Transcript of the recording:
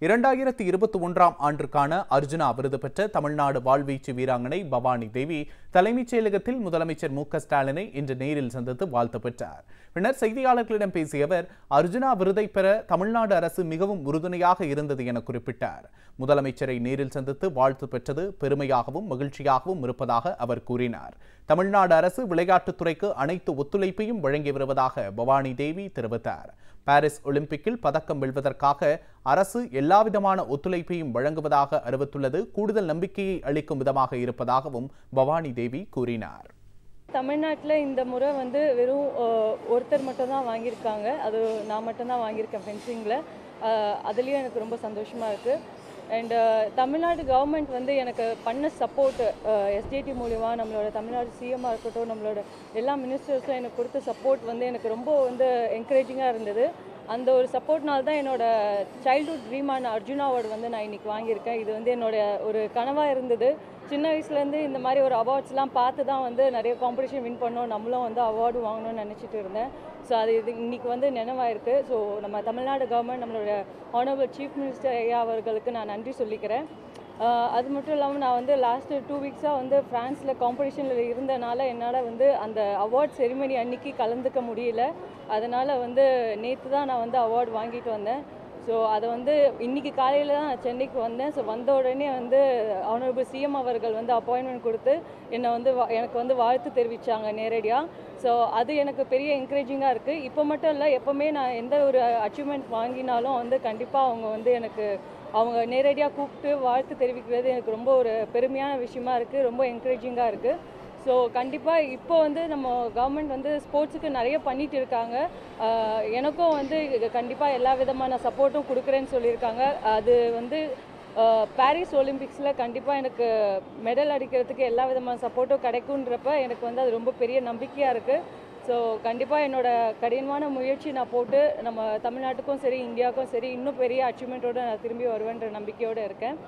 இரண்டாயிரத்தி இருபத்தி ஒன்றாம் ஆண்டிற்கான அர்ஜுனா விருது பெற்ற தமிழ்நாடு வாழ்வீச்சு வீராங்கனை பவானி தேவி தலைமைச் செயலகத்தில் முதலமைச்சர் மு ஸ்டாலினை இன்று நேரில் சந்தித்து வாழ்த்து பெற்றார். பின்னர் செய்தியாளர்களிடம் பேசிய அவர் அர்ஜுனா விருதை பெற தமிழ்நாடு அரசு மிகவும் உறுதுணையாக இருந்தது என குறிப்பிட்டார். முதலமைச்சரை நேரில் சந்தித்து வாழ்த்து பெற்றது பெருமையாகவும் மகிழ்ச்சியாகவும் இருப்பதாக அவர் கூறினார். தமிழ்நாடு அரசு விளையாட்டுத்துறைக்கு அனைத்து ஒத்துழைப்பையும் வழங்கி வருவதாக பவானி தேவி தெரிவித்தார். பாரிஸ் ஒலிம்பிக்கில் பதக்கம் வெல்வதற்காக அரசு எல்லாவிதமான ஒத்துழைப்பையும் வழங்குவதாக அறிவித்துள்ளது. கூடுதல் நம்பிக்கையை அளிக்கும் விதமாக இருப்பதாகவும் பவானி தேவி கூறினார். தமிழ்நாட்டில் இந்த முறை வந்து வெறும் ஒருத்தர் மட்டும்தான் வாங்கியிருக்காங்க. அது நான் மட்டும்தான் வாங்கியிருக்கேன் ஃபென்சிங்கில் அதுலேயும் எனக்கு ரொம்ப சந்தோஷமாக இருக்குது அண்ட் uh, தமிழ்நாடு கவர்மெண்ட் வந்து எனக்கு பண்ண சப்போர்ட் எஸ்டிடி மூலிமா நம்மளோட தமிழ்நாடு சிஎம்மாக இருக்கட்டும் நம்மளோட எல்லா மினிஸ்டர்ஸும் எனக்கு கொடுத்த சப்போர்ட் வந்து எனக்கு ரொம்ப வந்து என்கரேஜிங்காக இருந்தது. அந்த ஒரு சப்போர்ட்னால தான் என்னோட சைல்ட்ஹுட் ட்ரீமான அர்ஜுன் அவார்டு வந்து நான் இன்னைக்கு வாங்கியிருக்கேன். இது வந்து என்னோட ஒரு கனவாக இருந்தது. சின்ன வயசுலேருந்து இந்த மாதிரி ஒரு அவார்ட்ஸ்லாம் பார்த்து தான் வந்து நிறைய காம்படிஷன் வின் பண்ணோம். நம்மளும் வந்து அவார்டு வாங்கணும்னு நினச்சிட்டு இருந்தேன். ஸோ அது இது இன்றைக்கி வந்து நினைவாயிருக்கு. ஸோ நம்ம தமிழ்நாடு கவர்மெண்ட் நம்மளோட ஆனரபிள் சீஃப் மினிஸ்டர் ஐயா அவர்களுக்கு நான் நன்றி சொல்லிக்கிறேன். அது மட்டும் இல்லாமல் நான் வந்து லாஸ்ட்டு டூ வீக்ஸாக வந்து ஃப்ரான்ஸில் காம்படிஷனில் இருந்தனால என்னால் வந்து அந்த அவார்ட் செரிமனி அன்னைக்கு கலந்துக்க முடியல. அதனால் வந்து நேற்று தான் நான் வந்து அவார்டு வாங்கிட்டு வந்தேன். ஸோ அதை வந்து இன்னைக்கு காலையில் தான் நான் சென்னைக்கு வந்தேன். ஸோ வந்த உடனே வந்து ஆனரபிள் சிஎம் அவர்கள் வந்து அப்பாயின்மெண்ட் கொடுத்து என்னை வந்து வா- எனக்கு வந்து வாழ்த்து தெரிவித்தாங்க நேரடியாக ஸோ அது எனக்கு பெரிய என்கரேஜிங்காக இருக்குது இப்போ மட்டும் இல்லை எப்போவுமே நான் எந்த ஒரு அச்சீவ்மெண்ட் வாங்கினாலும் வந்து கண்டிப்பாக அவங்க வந்து எனக்கு அவங்க நேரடியாக கூப்பிட்டு வாழ்த்து தெரிவிக்கிறது எனக்கு ரொம்ப ஒரு பெருமையான விஷயமா இருக்குது ரொம்ப என்கரேஜிங்காக இருக்குது ஸோ கண்டிப்பாக இப்போ வந்து நம்ம கவர்மெண்ட் வந்து ஸ்போர்ட்ஸுக்கு நிறைய பண்ணிட்டு இருக்காங்க. எனக்கும் வந்து கண்டிப்பாக எல்லா விதமான சப்போர்ட்டும் கொடுக்குறேன்னு சொல்லியிருக்காங்க. அது வந்து பாரிஸ் ஒலிம்பிக்ஸில் கண்டிப்பாக எனக்கு மெடல் அடிக்கிறதுக்கு எல்லா விதமான சப்போர்ட்டும் கிடைக்குன்றப்ப எனக்கு வந்து அது ரொம்ப பெரிய நம்பிக்கையாக இருக்குது ஸோ கண்டிப்பாக என்னோட கடினமான முயற்சி நான் போட்டு நம்ம தமிழ்நாட்டுக்கும் சரி இந்தியாவுக்கும் சரி இன்னும் பெரிய அச்சீவ்மெண்ட்டோடு நான் திரும்பி வருவேன்ற நம்பிக்கையோடு இருக்கேன்.